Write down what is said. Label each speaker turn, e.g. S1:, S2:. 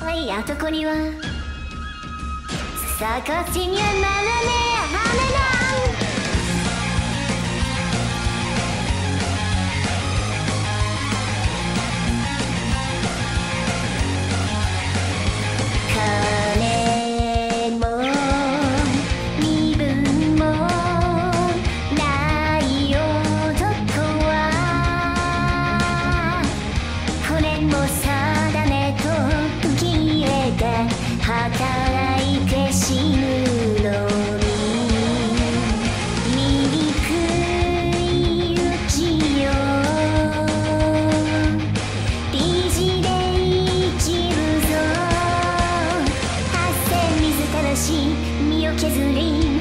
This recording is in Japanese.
S1: はいあそこには。逆地にはならねえ羽な働いて死ぬの醜い宇よビジで生きるぞ。汗水垂し身を削り